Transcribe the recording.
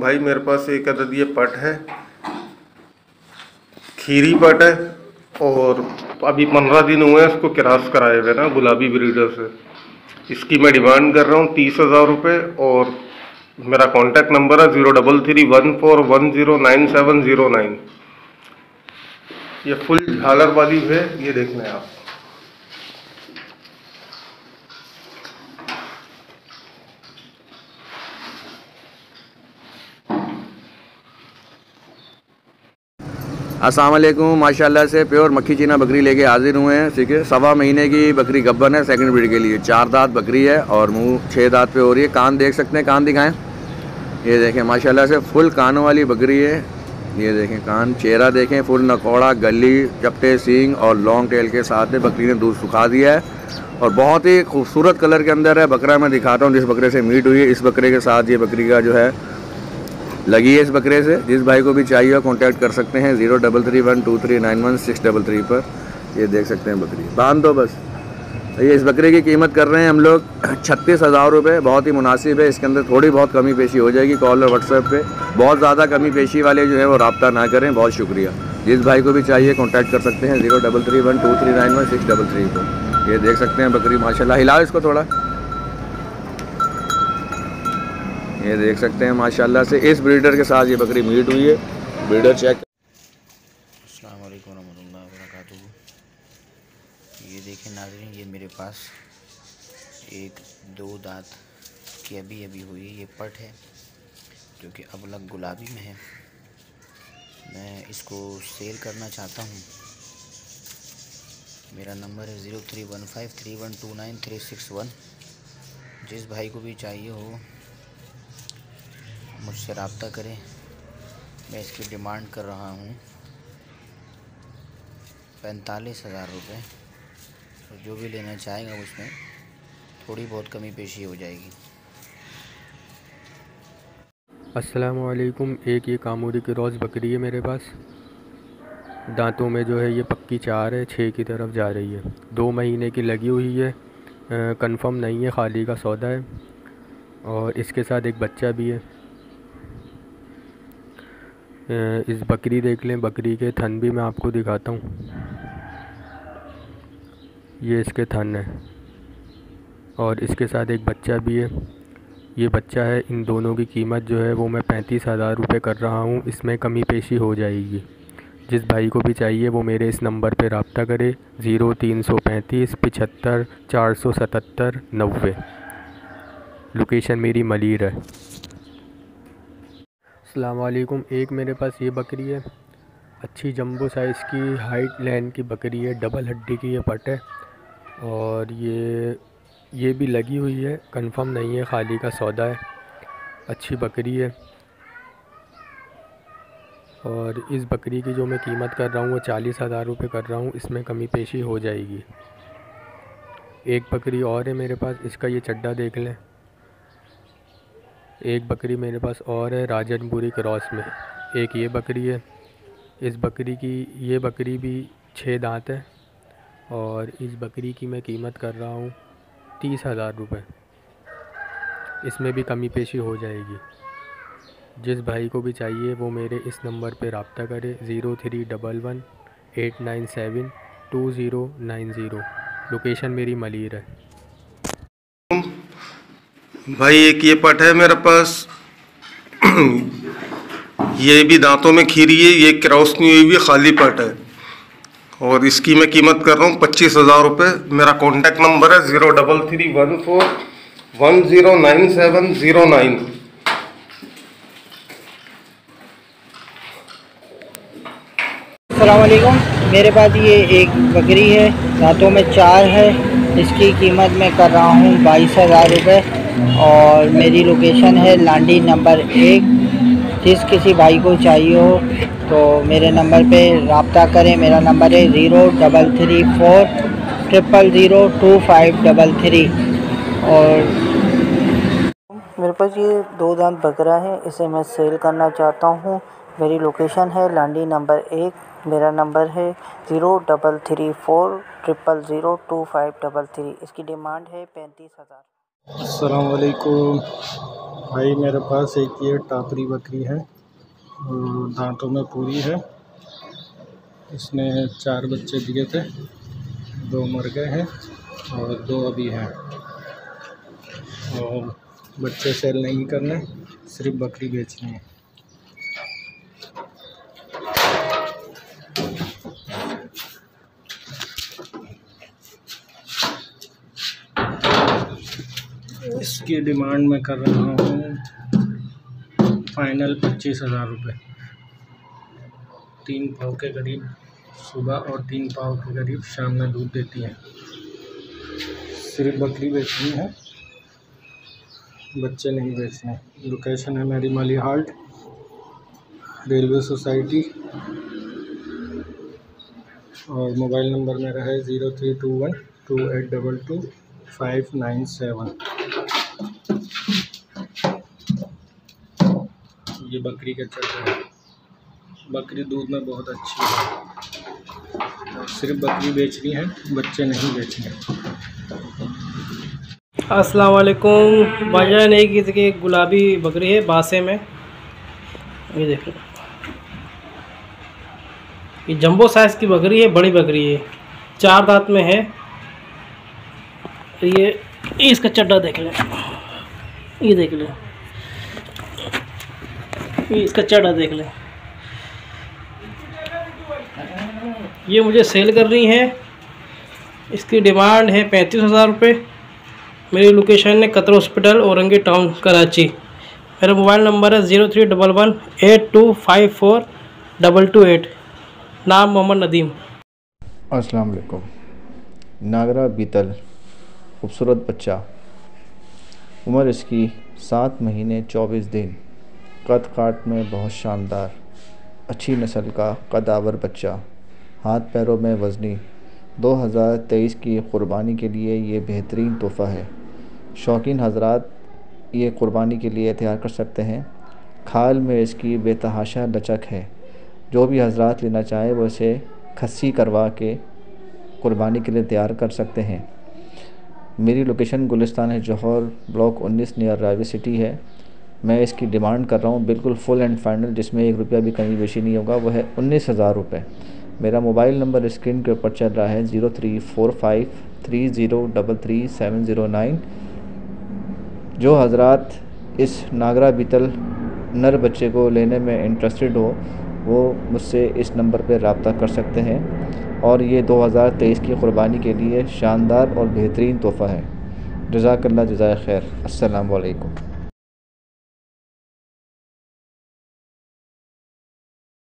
भाई, मेरे पास एक अदद ये पट है। खीरी पट है और अभी पंद्रह दिन हुए हैं इसको क्रॉस कराए हुए ना गुलाबी ब्रीडर से। इसकी मैं डिमांड कर रहा हूँ तीस हज़ार रुपये और मेरा कॉन्टैक्ट नंबर है zero double three one four one zero nine seven zero nine. ये फुल झालर वाली है, ये देख लें आप। असलम माशाल्लाह से प्योर मक्खी चीना बकरी लेके हाजिर हुए हैं। ठीक है, सवा महीने की बकरी गब्बन है सेकंड ब्रीड के लिए। चार दांत बकरी है और मुँह छः दांत पे हो रही है। कान देख सकते हैं, कान दिखाएँ। ये देखें, माशाल्लाह से फुल कानों वाली बकरी है। ये देखें, कान, चेहरा देखें फुल नकौड़ा, गली, चपटे, सींग और लॉन्ग टेल के साथ में बकरी ने दूध सुखा दिया है और बहुत ही खूबसूरत कलर के अंदर है। बकरा मैं दिखाता हूँ, जिस बकरे से मीट हुई है। इस बकरे के साथ ये बकरी का जो है लगी है इस बकरे से। जिस भाई को भी चाहिए कॉन्टैक्ट कर सकते हैं zero double three one two three nine one six double three पर। ये देख सकते हैं बकरी। बाँध दो बस। ये इस बकरे की कीमत कर रहे हैं हम लोग छत्तीस हज़ार रुपये बहुत ही मुनासिब है। इसके अंदर थोड़ी बहुत कमी पेशी हो जाएगी। कॉल और व्हाट्सएप पे बहुत ज़्यादा कमी पेशी वाले जो है वो रबता ना करें। बहुत शुक्रिया। जिस भाई को भी चाहिए कॉन्टैक्ट कर सकते हैं zero double three one two three nine one six double three पर। ये देख सकते हैं बकरी, माशाल्लाह। हिलाओ इसको थोड़ा। ये देख सकते हैं, माशाल्लाह से। इस ब्रीडर के साथ ये बकरी मीट हुई है। ब्रीडर चेक ये देखें नाजरीन, ये मेरे पास एक, दो दांत की अभी अभी हुई ये पट है, जो कि अब लग गुलाबी में है। मैं इसको सेल करना चाहता हूँ। मेरा नंबर है zero three one five three one two nine three six one. जिस भाई को भी चाहिए हो मुझसे रबता करें। मैं इसकी डिमांड कर रहा हूँ पैंतालीस हज़ार रुपये तो जो भी लेना चाहेगा उसमें थोड़ी बहुत कमी पेशी हो जाएगी। असलकुम एक ये कामूरी की रोज़ बकरी है मेरे पास। दांतों में जो है ये पक्की चार है छः की तरफ़ जा रही है। दो महीने की लगी हुई है कंफर्म नहीं है, खाली का सौदा है। और इसके साथ एक बच्चा भी है। इस बकरी देख लें। बकरी के थन भी मैं आपको दिखाता हूँ। ये इसके थन है। और इसके साथ एक बच्चा भी है। ये बच्चा है, इन दोनों की कीमत जो है वो मैं पैंतीस हज़ार रुपये कर रहा हूँ। इसमें कमी पेशी हो जाएगी। जिस भाई को भी चाहिए वो मेरे इस नंबर पर रबता करे। ज़ीरो तीन सौ पैंतीस पचहत्तर चार सौ सतहत्तर, नब्बे। लोकेशन मेरी मलिर है। अलकुम एक मेरे पास ये बकरी है। अच्छी जंबो साइज़ की हाइट लैंड की बकरी है। डबल हड्डी की ये पट है। और ये ये भी लगी हुई है। कंफर्म नहीं है, खाली का सौदा है। अच्छी बकरी है। और इस बकरी की जो मैं कीमत कर रहा हूँ, वो चालीस हज़ार रुपये कर रहा हूँ। इसमें कमी पेशी हो जाएगी। एक बकरी और है मेरे पास। इसका ये चड्डा देख लें। एक बकरी मेरे पास और है राजनपुरी क्रॉस में। एक ये बकरी है। इस बकरी की, ये बकरी भी छः दांत है और इस बकरी की मैं कीमत कर रहा हूँ तीस हज़ार रुपये इसमें भी कमी पेशी हो जाएगी। जिस भाई को भी चाहिए, वो मेरे इस नंबर पे रबता करे। Zero three double one eight nine seven two zero nine zero. Location मेरी मलिर है। भाई, एक ये पट है मेरे पास। ये भी दांतों में खीरी है, ये क्रॉस नहीं हुई भी खाली पट है। और इसकी मैं कीमत कर रहा हूँ पच्चीस हज़ार रुपये मेरा कॉन्टैक्ट नंबर है zero double three one four one zero nine seven zero nine. अलकुम मेरे पास ये एक बकरी है, दांतों में चार है। इसकी कीमत मैं कर रहा हूँ बाईस हज़ार रुपये और मेरी लोकेशन है लांडी नंबर एक। जिस किसी भाई को चाहिए हो तो मेरे नंबर पे रबता करें। मेरा नंबर है zero double three four triple zero two five double three. और मेरे पास ये दो दांत बकरा है, इसे मैं सेल करना चाहता हूँ। मेरी लोकेशन है लांडी नंबर एक। मेरा नंबर है zero double three four triple zero two five double three. इसकी डिमांड है पैंतीस हज़ार। असलकुम भाई, मेरे पास एक ये टापरी बकरी है दांतों में पूरी है। इसने चार बच्चे दिए थे, दो मर गए हैं और दो अभी हैं। और बच्चे सेल नहीं करने, सिर्फ़ बकरी बेचनी है। इसकी डिमांड मैं कर रहा हूँ फाइनल पच्चीस हज़ार रुपये। तीन पाव के करीब सुबह और तीन पाव के करीब शाम में दूध देती है। सिर्फ़ बकरी बेचनी है, बच्चे नहीं बेचने। लोकेशन है मेरी माली हाल्ट रेलवे सोसाइटी। और मोबाइल नंबर मेरा है zero three two one two eight double two five nine seven. ये बकरी का चक्कर है। बकरी दूध में बहुत अच्छी है। सिर्फ़ बकरी बेचनी है, बच्चे नहीं बेचने अस्सलाम वालेकुम। भाईजान एक इसकी गुलाबी बकरी है, बासे में। ये देखो। ये जंबो साइज़ की बकरी है, बड़ी बकरी है। चार दांत में है। ये, इसका चड्डा देख लें। ये देख लें। इसका चड्डा देख लें। ये मुझे सेल कर रही है। इसकी डिमांड है पैंतीस हज़ार रुपये। मेरी लोकेशन है Qatar hospital, Orangi town, Karachi. मेरा मोबाइल नंबर है zero three double one, eight two five four double two eight. नाम मोहम्मद नदीम। अस्सलाम वालेकुम। नागरा बीतल, खूबसूरत बच्चा। उम्र इसकी सात महीने चौबीस दिन। कद काट में बहुत शानदार। अच्छी नस्ल का कदावर बच्चा। हाथ पैरों में वज़नी। 2023 की क़ुरबानी के लिए ये बेहतरीन तोहफ़ा है। शौकीन हजरात ये क़ुरबानी के लिए तैयार कर सकते हैं। खाल में इसकी बेतहाशा लचक है। जो भी हजरात लेना चाहे वो इसे खस्सी करवा के क़ुरबानी के लिए तैयार कर सकते हैं। मेरी लोकेशन गुलिस्तान है, Jauhar block 19 near Ravi city है। मैं इसकी डिमांड कर रहा हूँ बिल्कुल फुल एंड फाइनल, जिसमें एक रुपया भी कहीं बेशी नहीं होगा, वो है उन्नीस हज़ार रुपये। मेरा मोबाइल नंबर स्क्रीन के ऊपर चल रहा है zero three four five three zero double three seven zero nine, जो हजरात इस नागरा बीतल नर बच्चे को लेने में इंटरेस्टेड हो, वो मुझसे इस नंबर पर रबता कर सकते हैं। और ये 2023 की क़ुरबानी के लिए शानदार और बेहतरीन तोहफ़ा है। जजाकल्ला जजाय खैर। अस्सलाम वालेकुम